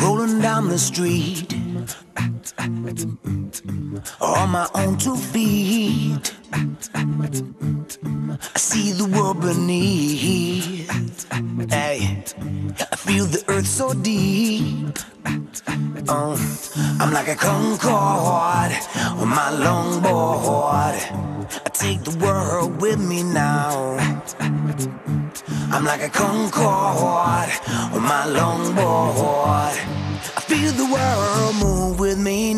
Rolling down the street on my own two feet. I see the world beneath. Hey, I feel the earth so deep. Uh, I'm like a Concorde on my longboard. I take the world with me now. I'm like a Concorde on my longboard. I feel the world move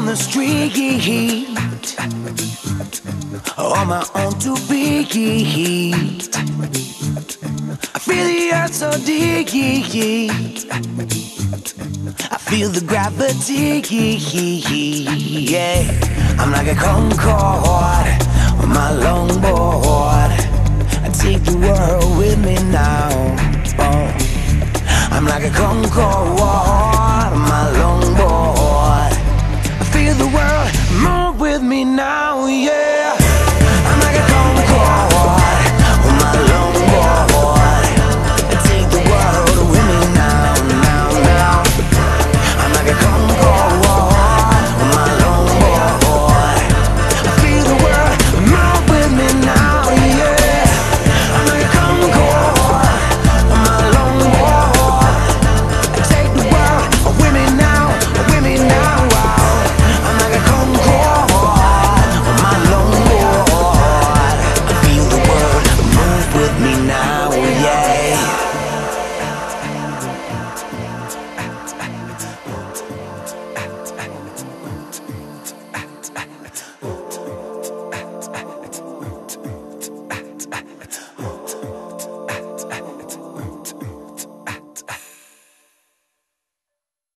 Down the street on my own two feet. I feel the earth so deep. I feel the gravity. Yeah, I'm like a Concorde on my longboard. I take the world with me now. Oh, I'm like a Concorde